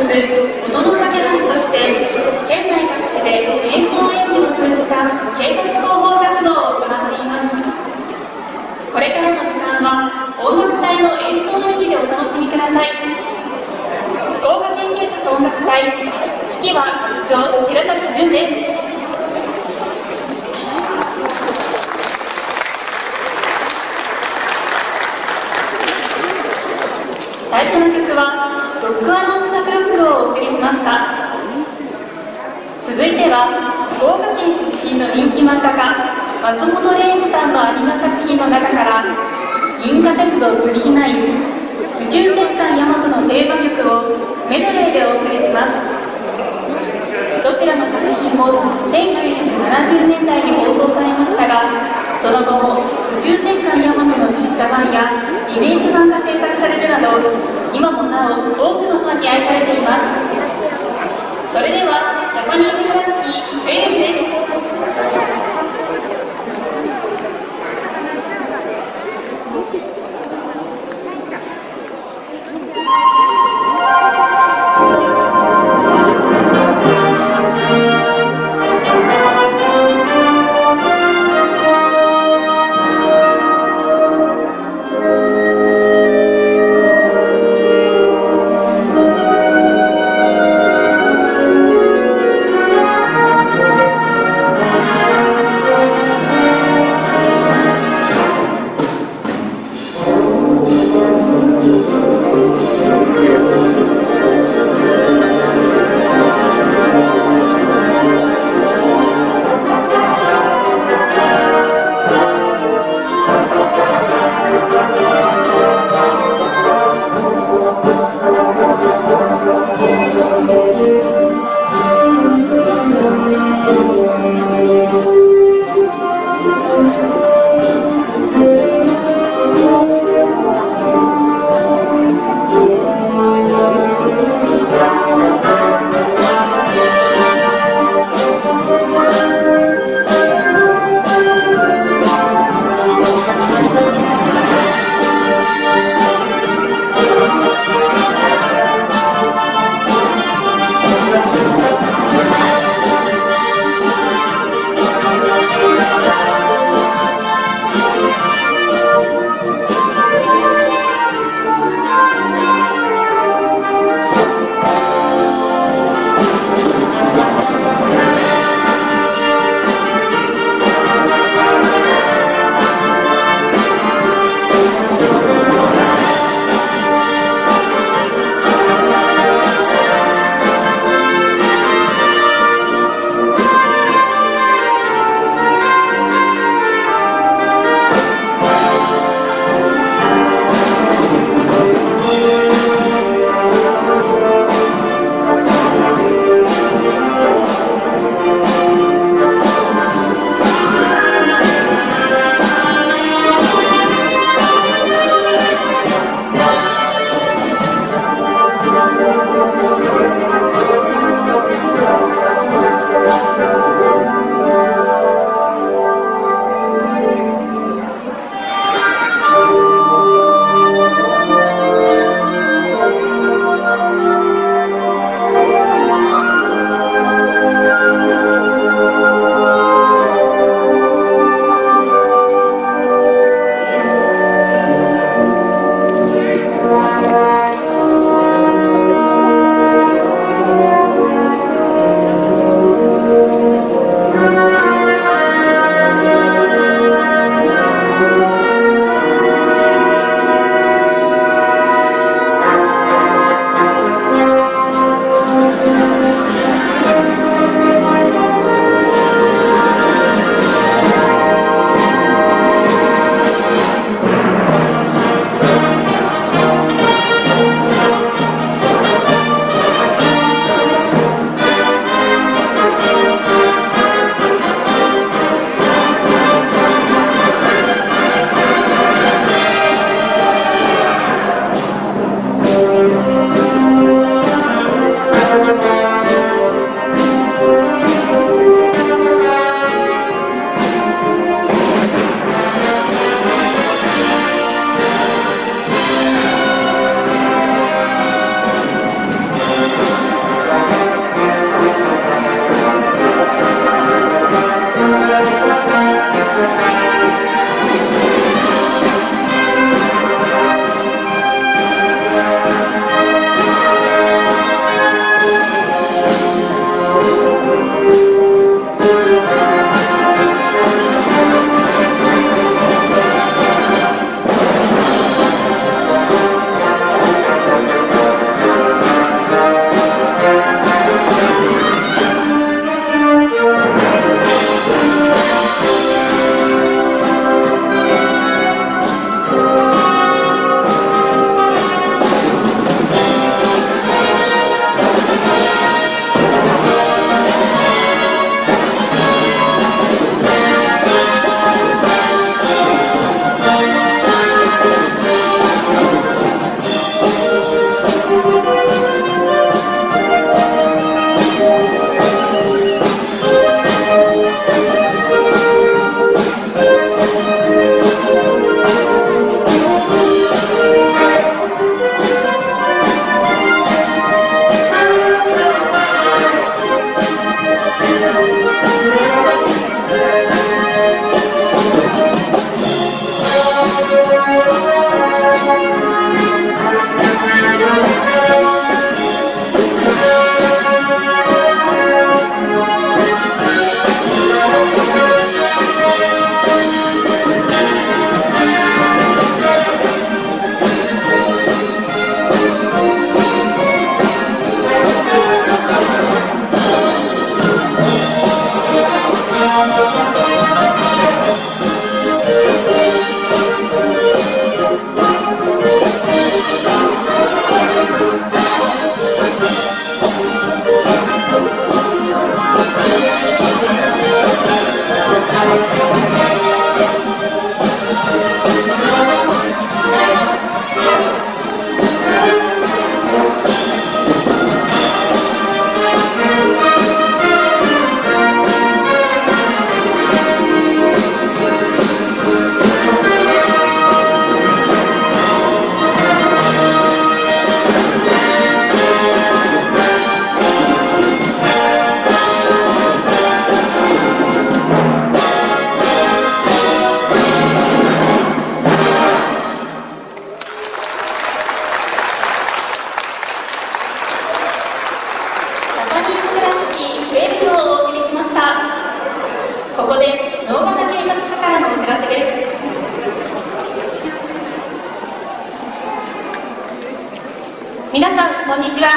音の架け橋として県内各地で演奏演技を通じた警察広報活動を行っています。これからの時間は音楽隊の演奏演技でお楽しみください。福岡県警察音楽隊指揮は局長寺崎淳です最初の曲はロックアナウンサクロックをお送りしました続いては福岡県出身の人気漫画家松本零士さんのアニメ作品の中から「銀河鉄道999宇宙戦艦ヤマト」のテーマ曲をメドレーでお送りします。どちらの作品も1970年代に放送されましたがその後も宇宙戦艦ヤマトの実写版やリメイク版が制作されるなど今もなお多くのファンに愛されています。それではジャパニーズグラフィティ12です「ちは。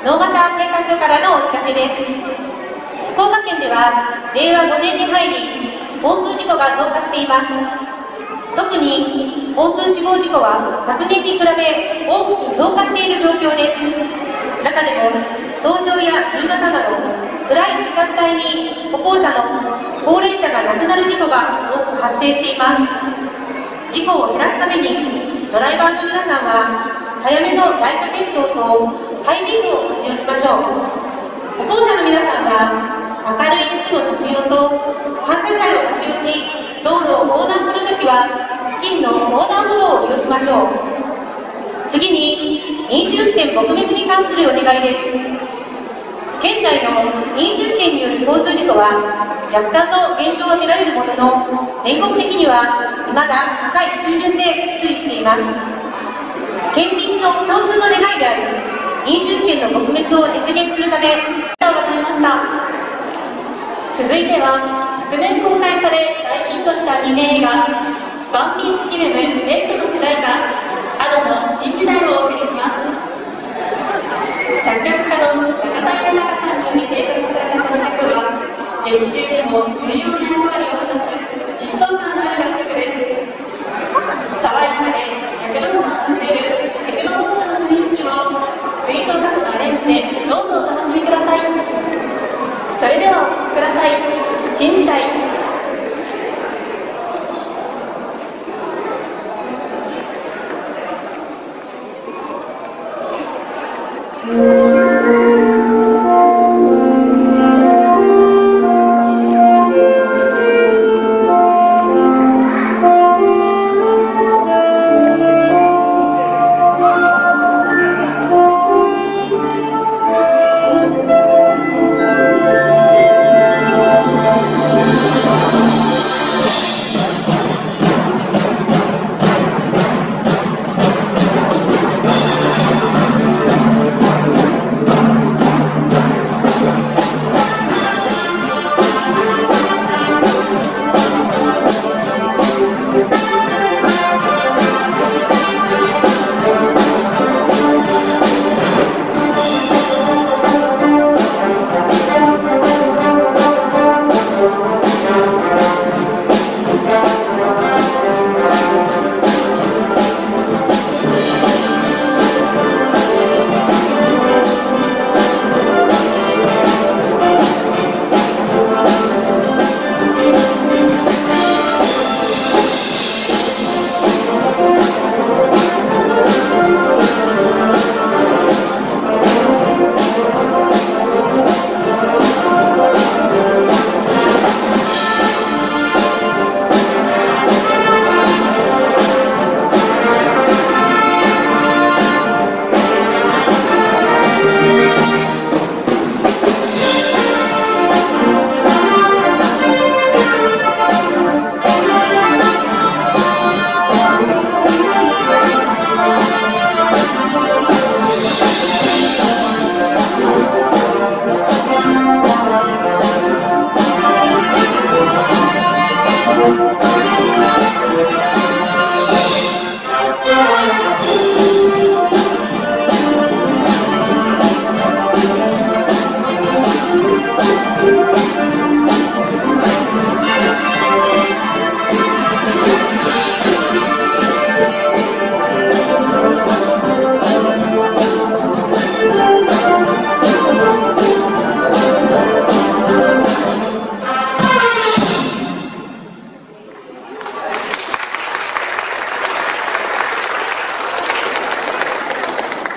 能形警察署からのお知らせです。福岡県では令和5年に入り交通事故が増加しています。特に交通死亡事故は昨年に比べ大きく増加している状況です。中でも早朝や夕方など暗い時間帯に歩行者の高齢者が亡くなる事故が多く発生しています。事故を減らすためにドライバーの皆さんは早めのライト点灯とハイビームを活用しましょう。歩行者の皆さんは明るい服の着用と反射材を活用し道路を横断するときは付近の横断歩道を利用しましょう次に飲酒運転撲滅に関するお願いです。現在の飲酒運転による交通事故は若干の減少は見られるものの全国的には未だ高い水準で推移しています。県民の共通の願いである。飲酒運転の撲滅を実現するため。ありがとうございました。続いては昨年公開され大ヒットしたアニメ映画「ワンピースフィルムレッドの主題歌アドの新時代をお送りします。作曲家の中田康隆さんにより制作されたこの曲は劇中でも重要な役割を果たす疾走感のある楽曲です。爽やかで躍動感吹奏楽のアレンジでどうぞお楽しみください。それではお聴きください。新時代「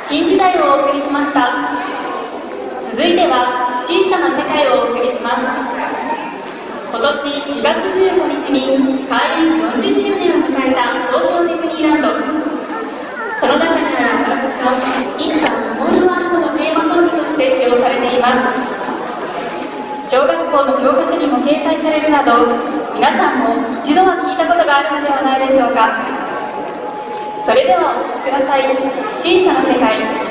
新時代をお送りしました。続いては小さな世界をお送りします。今年4月15日に開園40周年を迎えた東京ディズニーランド。その中にあるアトラクション「インザ・スモール・ワールド」のテーマソングとして使用されています。小学校の教科書にも掲載されるなど皆さんも一度は聞いたことがあるのではないでしょうか。それではお聴きください。小さな世界。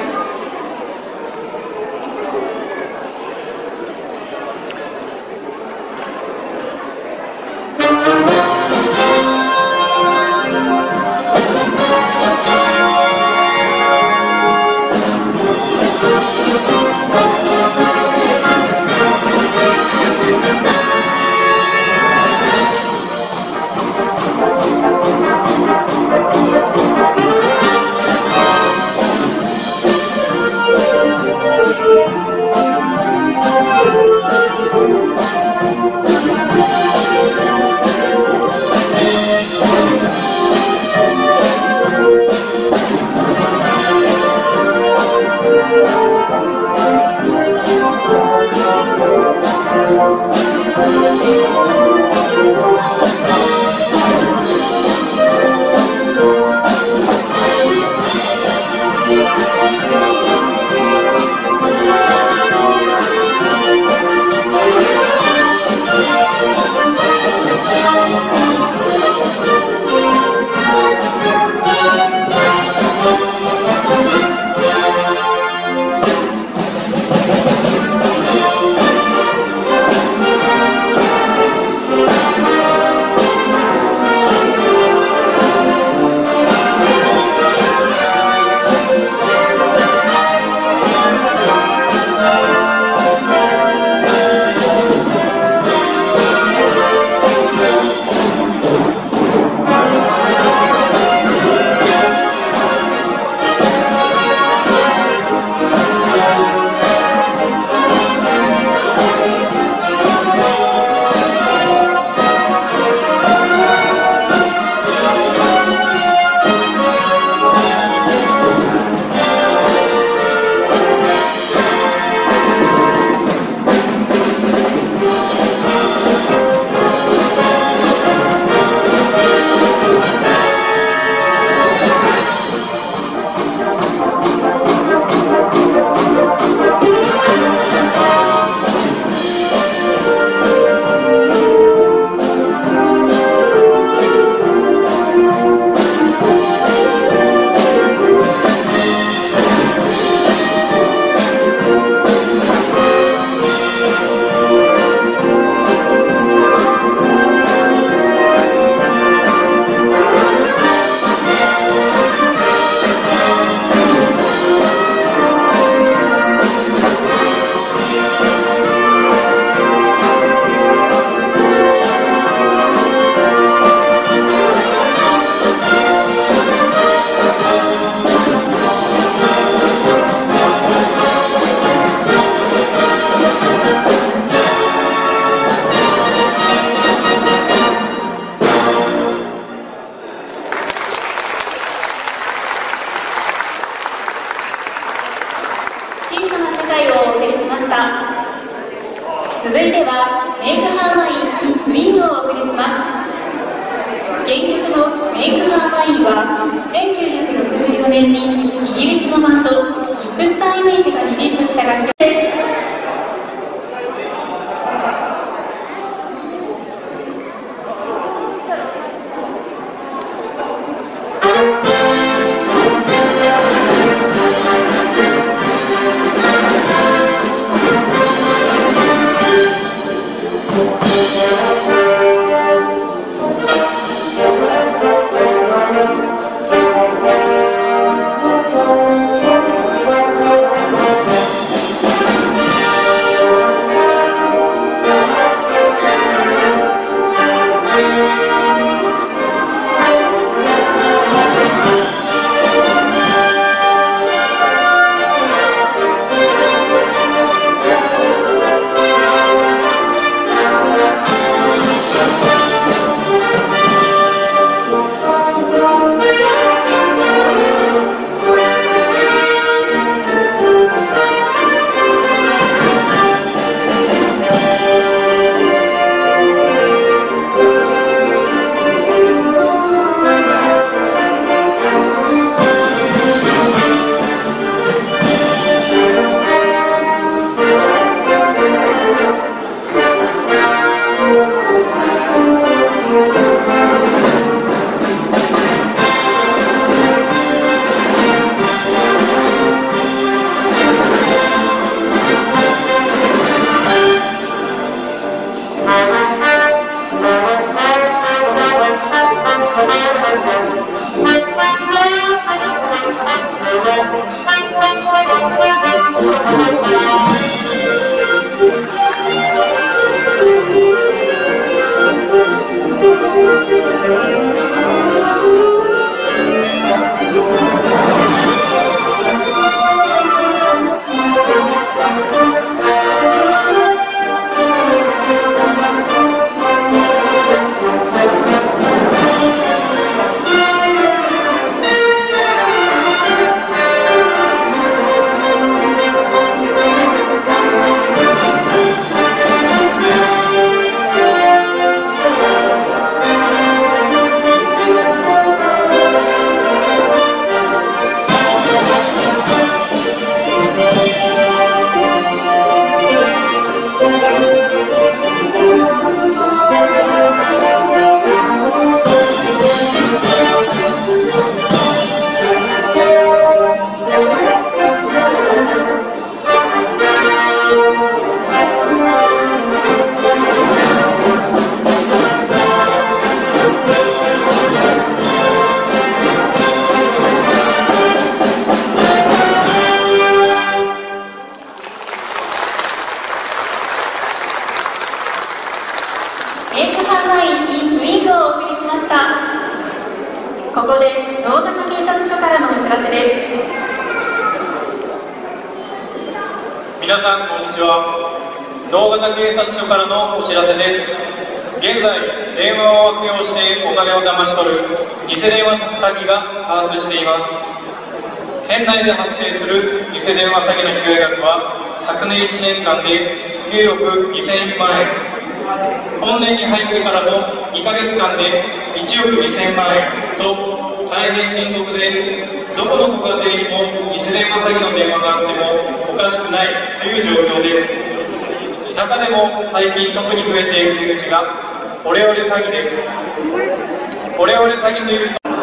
偽電話詐欺の被害額は昨年1年間で9億2000万円。本年に入ってからの2ヶ月間で1億2000万円と大変深刻でどこのご家庭にも偽電話詐欺の電話があってもおかしくないという状況です。中でも最近特に増えている手口がオレオレ詐欺です。オレオレ詐欺というと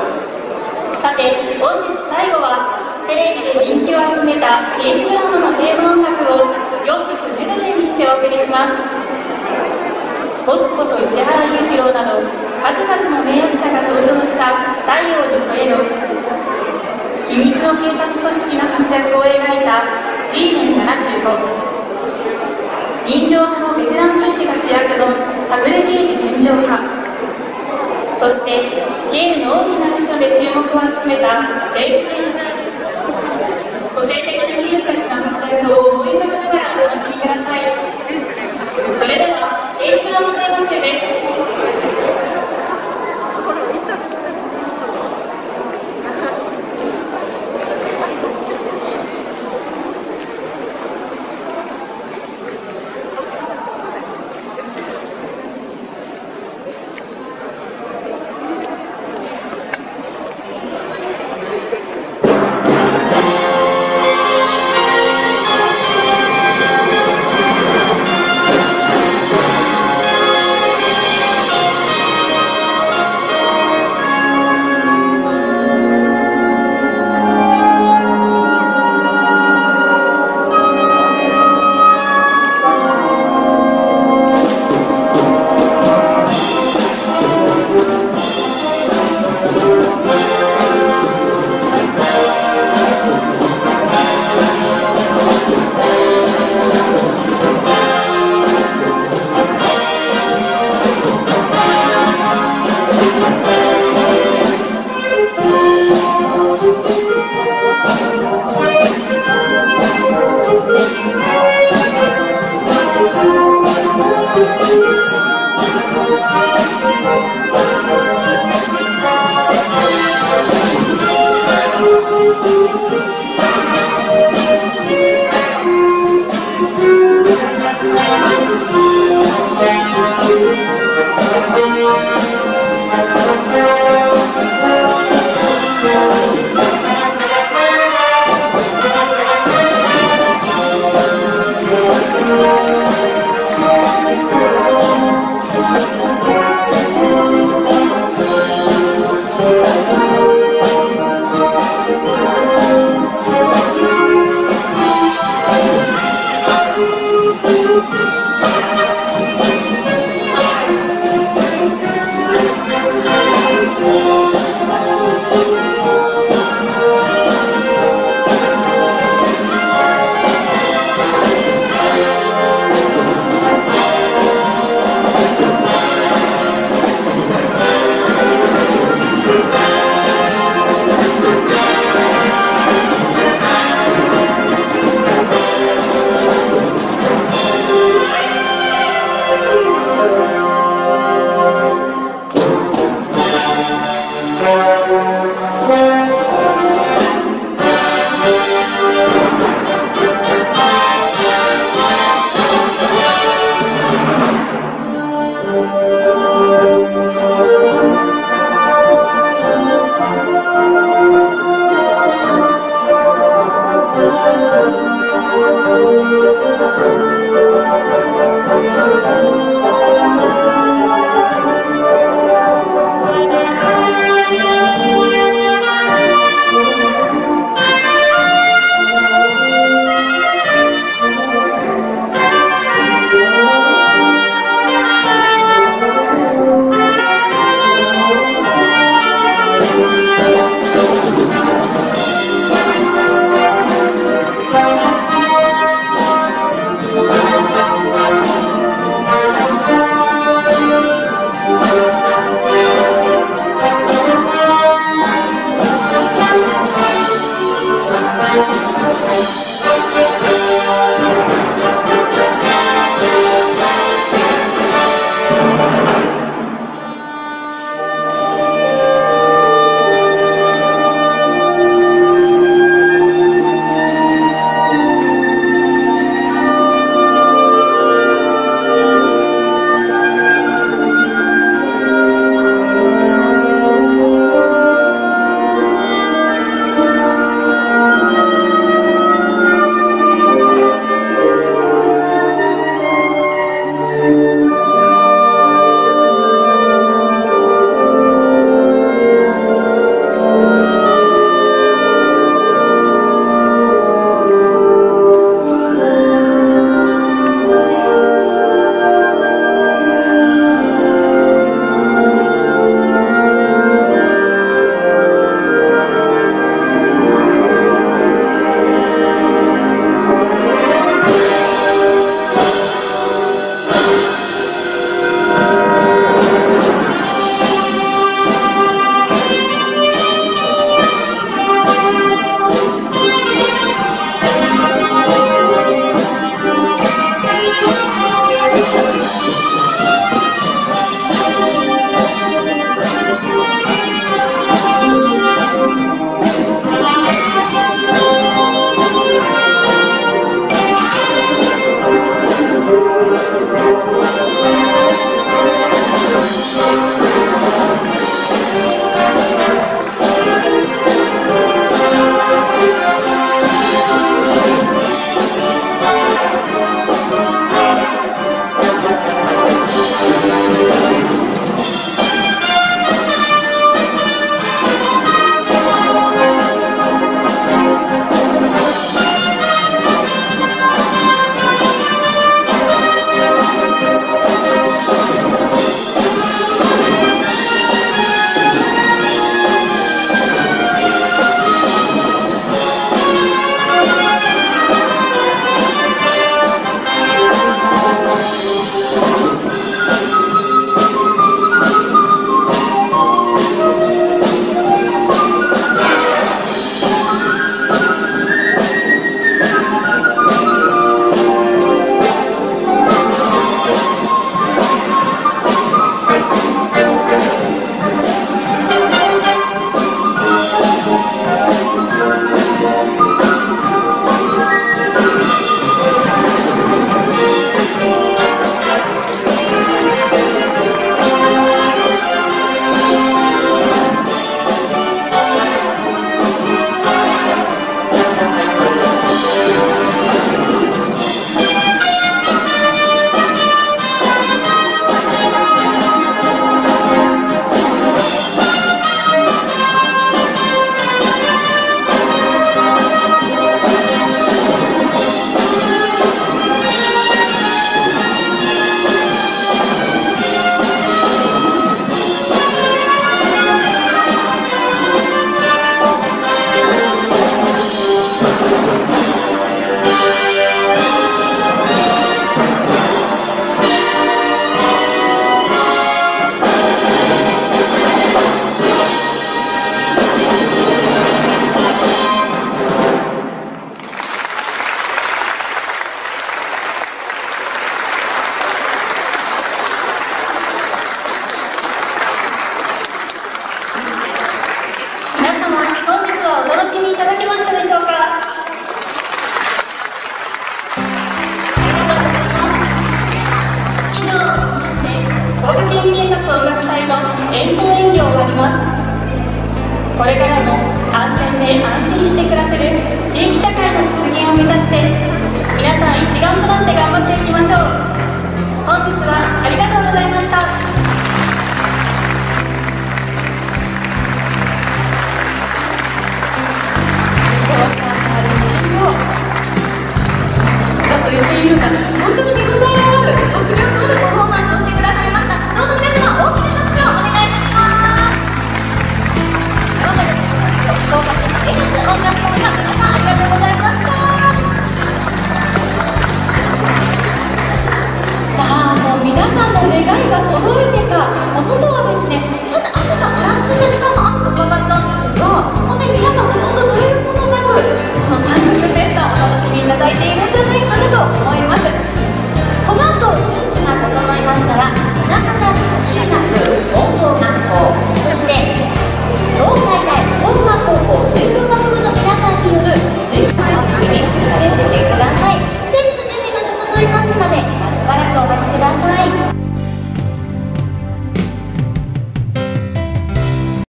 さて本日最後はテレビで人気を集めた刑事ドラマのテーマ音楽を4曲メドレーにしてお送りします。ボスこと石原裕次郎など数々の名役者が登場した「太陽にほえろ」秘密の警察組織の活躍を描いた「G 年75」人情派のベテラン刑事が主役の「タブレ刑事純情派」そしてスケールの大きなアクションで注目を集めた「西部警察」個性的な選手たちの活躍を思い浮かべながらお楽しみください。それでは刑事ドラマテーマ集です。